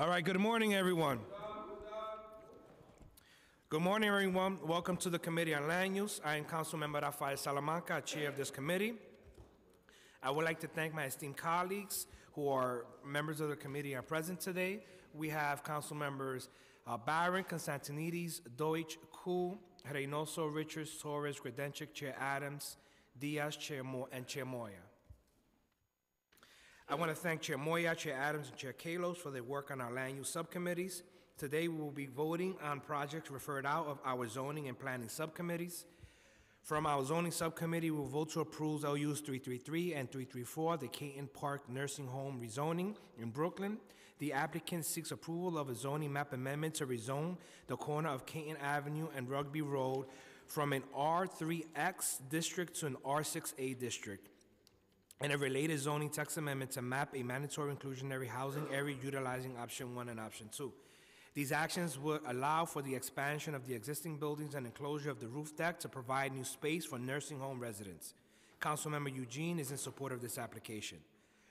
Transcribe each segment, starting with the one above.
All right, good morning, everyone. Good morning, everyone. Welcome to the Committee on Land Use. I am Councilmember Rafael Salamanca, Chair of this committee. I would like to thank my esteemed colleagues who are members of the committee are present today. We have council members uh, Barron, Constantinides, Deutsch, Koo, Reynoso, Richards, Torres, Grodenchik, Chair Adams, Diaz, Chair Mo- and Chair Moya. I want to thank Chair Moya, Chair Adams, and Chair Kalos for their work on our land use subcommittees. Today, we will be voting on projects referred out of our zoning and planning subcommittees. From our zoning subcommittee, we will vote to approve LUs 333 and 334, the Caton Park Nursing Home rezoning in Brooklyn. The applicant seeks approval of a zoning map amendment to rezone the corner of Caton Avenue and Rugby Road from an R3X district to an R6A district and a related zoning text amendment to map a mandatory inclusionary housing area utilizing option one and option two. These actions would allow for the expansion of the existing buildings and enclosure of the roof deck to provide new space for nursing home residents. Councilmember Eugene is in support of this application.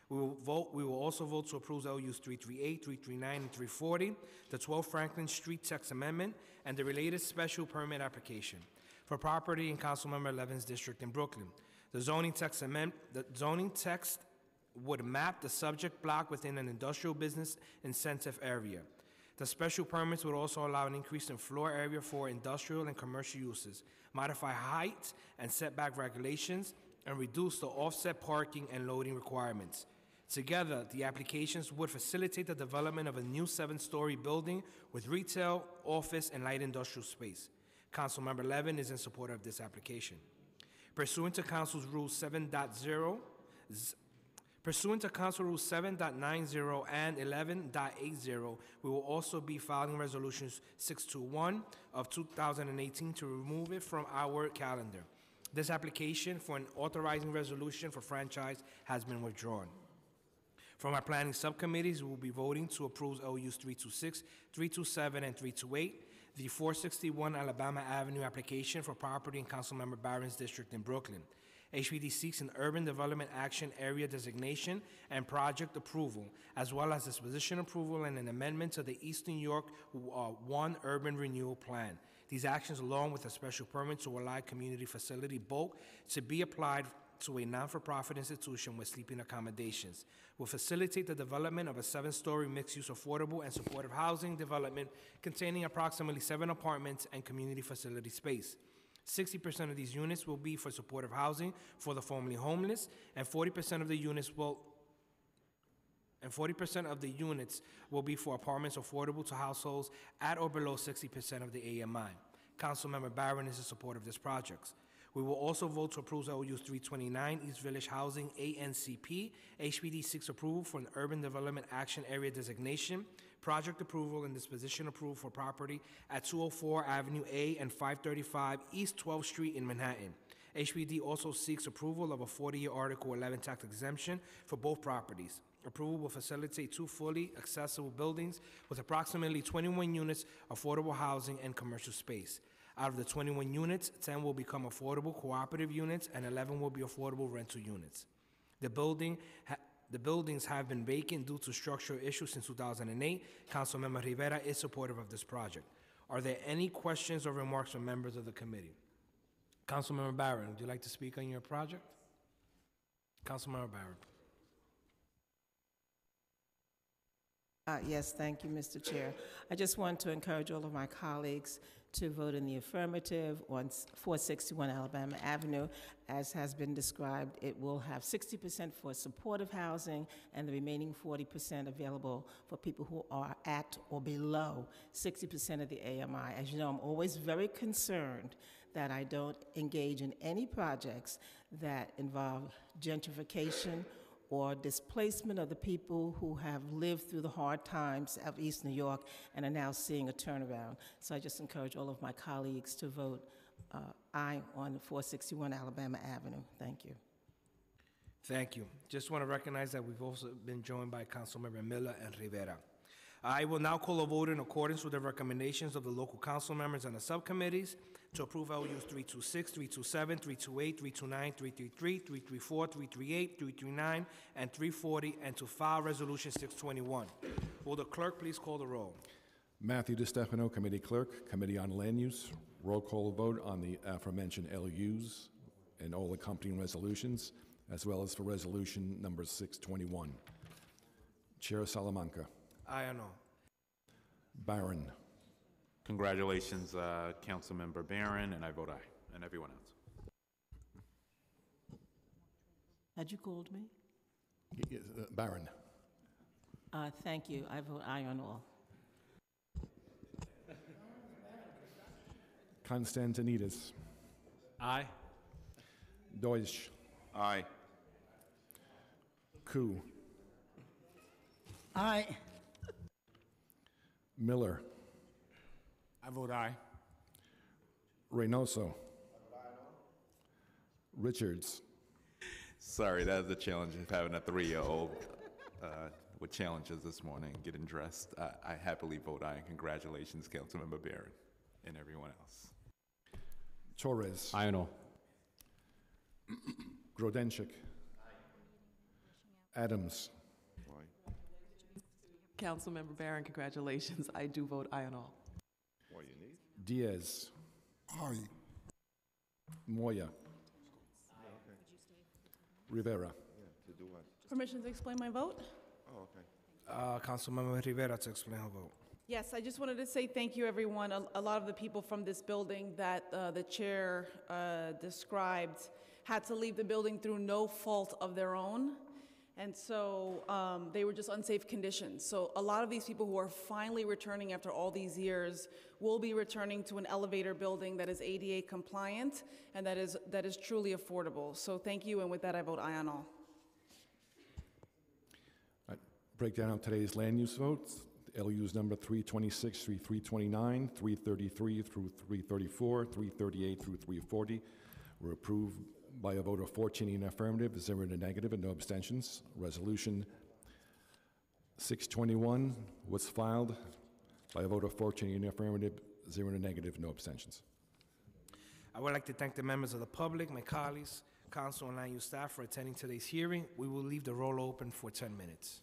We will vote, we will also vote to approve LUs 338, 339, and 340, the 12 Franklin Street text amendment, and the related special permit application for property in Councilmember Levin's district in Brooklyn. The zoning text the zoning text would map the subject block within an industrial business incentive area. The special permits would also allow an increase in floor area for industrial and commercial uses, modify height and setback regulations, and reduce the offset parking and loading requirements. Together, the applications would facilitate the development of a new seven-story building with retail, office, and light industrial space. Councilmember Levin is in support of this application. Pursuant to Council's Rule 7.0, z- Pursuant to Council Rule 7.90 and 11.80, we will also be filing Resolutions 621 of 2018 to remove it from our calendar. This application for an authorizing resolution for franchise has been withdrawn. From our planning subcommittees, we will be voting to approve LUs 326, 327, and 328, the 461 Alabama Avenue application for property in Councilmember Barron's district in Brooklyn. HPD seeks an Urban Development Action Area designation and project approval, as well as disposition approval and an amendment to the East New York uh, One Urban Renewal Plan. These actions, along with a special permit to allow community facility bulk to be applied to a non-for-profit institution with sleeping accommodations, will facilitate the development of a seven-story mixed-use affordable and supportive housing development containing approximately seven apartments and community facility space. 60% of these units will be for supportive housing for the formerly homeless, and 40% of the units will and 40% of the units will be for apartments affordable to households at or below 60% of the AMI. Councilmember Barron is in support of this project. We will also vote to approve LUs 329 East Village Housing ANCP. HPD seeks approval for an Urban Development Action Area designation, project approval and disposition approval for property at 204 Avenue A and 535 East 12th Street in Manhattan. HPD also seeks approval of a 40-year Article 11 tax exemption for both properties. Approval will facilitate two fully accessible buildings with approximately 21 units affordable housing and commercial space. Out of the 21 units, 10 will become affordable cooperative units and 11 will be affordable rental units. The building, the buildings have been vacant due to structural issues since 2008. Councilmember Rivera is supportive of this project. Are there any questions or remarks from members of the committee? Councilmember Barron, would you like to speak on your project? Councilmember Barron. Uh, Yes, thank you, Mr. Chair. I just want to encourage all of my colleagues to vote in the affirmative on 461 Alabama Avenue. As has been described, it will have 60% for supportive housing and the remaining 40% available for people who are at or below 60% of the AMI. As you know, I'm always very concerned that I don't engage in any projects that involve gentrification or displacement of the people who have lived through the hard times of East New York and are now seeing a turnaround. So I just encourage all of my colleagues to vote uh, aye on 461 Alabama Avenue. Thank you. Thank you. Just want to recognize that we've also been joined by Councilmember Miller and Rivera. I will now call a vote in accordance with the recommendations of the local council members and the subcommittees to approve LUs 326, 327, 328, 329, 333, 334, 338, 339, and 340, and to file Resolution 621. Will the clerk please call the roll? Matthew DiStefano, Committee Clerk, Committee on Land Use. Roll call vote on the aforementioned LUs and all accompanying resolutions, as well as for Resolution Number 621. Chair Salamanca. Aye or no? Barron. Congratulations, uh, Councilmember Barron, and I vote aye, and everyone else. Had you called me? Y- y- uh, Barron. Uh, Thank you. I vote aye on all. Constantinides. Aye. Deutsch. Aye. Koo. Aye. Miller. I vote aye. Reynoso. Richards. Sorry, that is the challenge of having a three-year-old uh, with challenges this morning, getting dressed. I- I happily vote aye, and congratulations, Councilmember Barron, and everyone else. Torres. Aye and all. Grodenchik. Adams. Councilmember Barron, congratulations. I do vote aye on all. Diaz. Aye. Moya. Rivera. Permission to explain my vote? Uh, Councilmember Rivera to explain her vote. Yes, I just wanted to say thank you, everyone. A a lot of the people from this building that uh, the chair uh, described had to leave the building through no fault of their own. And so um, they were just unsafe conditions. So a lot of these people who are finally returning after all these years will be returning to an elevator building that is ADA compliant and that is, that is truly affordable. So thank you, and with that, I vote aye on all. all. Right, Breakdown of today's land use votes. LUs number 326 through 329, 333 through 334, 338 through 340 were approved by a vote of 14 in affirmative, zero in the negative, and no abstentions. Resolution 621 was filed by a vote of 14 in affirmative, zero in the negative, no abstentions. I would like to thank the members of the public, my colleagues, council and land staff for attending today's hearing. We will leave the roll open for 10 minutes.